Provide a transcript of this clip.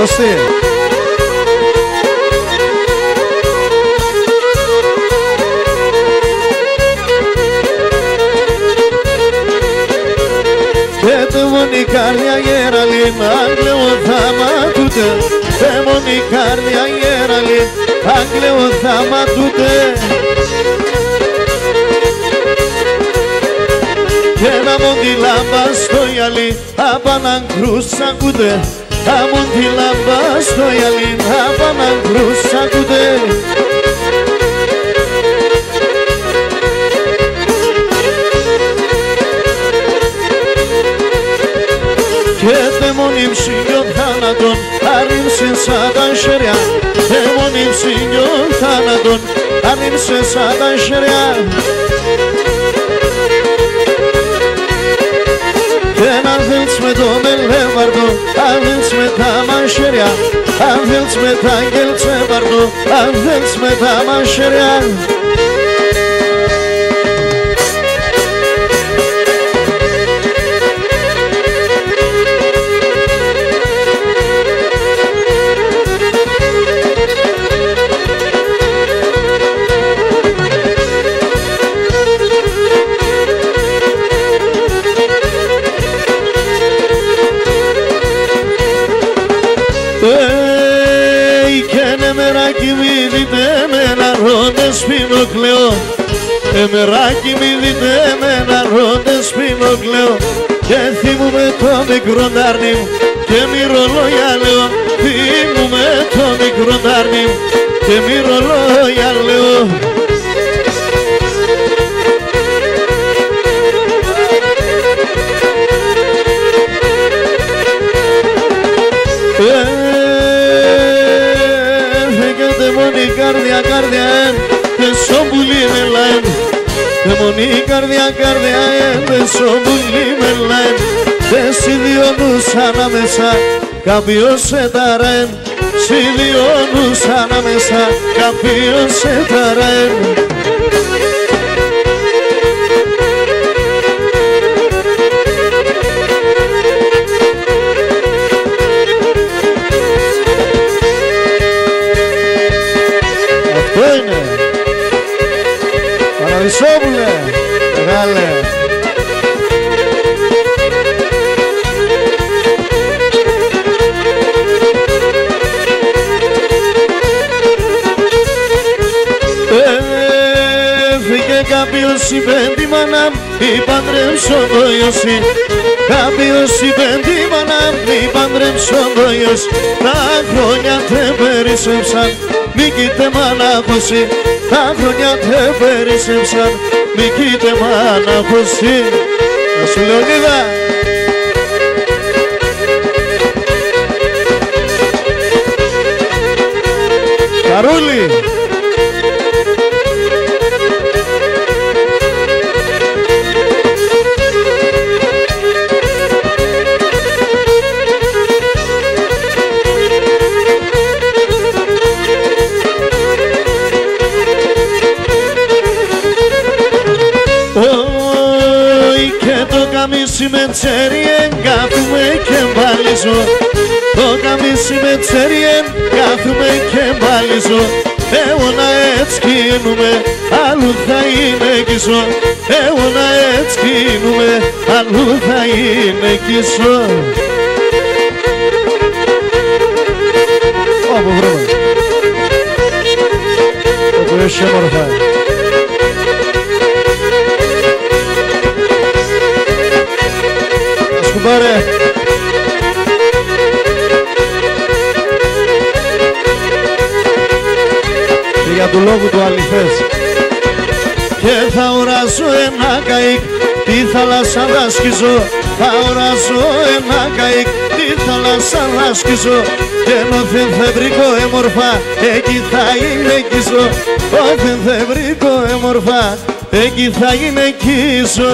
Κωστή. Και η καρδιά γέραλη, άγγλεο θάμα τούτε η καρδιά γέραλη, άγγλεο θάμα τούτε Και να μου τη λάμπας στο γυαλί, απαναν κρούσα κουτέ Άμον τη λάμπα στο γυαλί, απαναν κρούσα κουτέ Και δαιμονίμ σιγιόν θάνατον, αρρύμσε σαν τα σεριά Δαιμονίμ σιγιόν θάνατον, αρρύμσε σαν τα σεριά Անհիցմե դոմել է վարդու, անհիցմե թամաշերյա, անհիցմե թանգելց է վարդու, անհիցմե թամաշերյա με τα αγγελτσέβαρδο, αν θέλεις με τα μαχαιριά. κλαίω Εμεράκι μη δείτε με ένα ρόντε σπίνο κλαίω Και θυμούμε το μικρό ντάρνι και μη ρολόγια λέω Θυμούμε το μικρό ντάρνι και μη ρολόγια λέω Έφυγε μόνο η καρδιά, καρδιά πουλί με λαέν Δαιμονή καρδιά καρδιά έμεσο πουλί με λαέν Δες συνδιώνους ανάμεσα κάποιος σε ταρέν Συνδιώνους ανάμεσα κάποιος σε ταρέν Χρυσόπουλε, μεγάλε. Έφυγε κάποιος είπε τη μάνα μη παντρέψω το Ιωσή Κάποιος είπε τη μάνα μη παντρέψω το Ιωσή Τα χρόνια τε περισσέψαν μη κοίτε μανάχωση τα χρόνια τε περισσέψαν μη κοίτε μανάχωση Να σου Λεωνίδα καμίσι με τσέρι εγκάθουμε και μπαλίζω Το καμίσι με τσέρι εγκάθουμε και μπαλίζω να έτσι κινούμε, αλλού θα είναι κισό. Να έτσι κινούμε, αλλού θα είναι κισό. Όπου βρούμε. Όπου έχει όμορφα κουμπάρε. Και για του λόγου του αληθές. Και θα οράσω ένα καΐκ, τη θάλασσα θα σκίζω. Θα οράσω ένα καΐκ, τη θάλασσα θα σκίζω. Και ενώ βρήκω έμορφα, εκεί θα είναι κισό. Όταν βρήκω έμορφα, εκεί θα είναι κισό.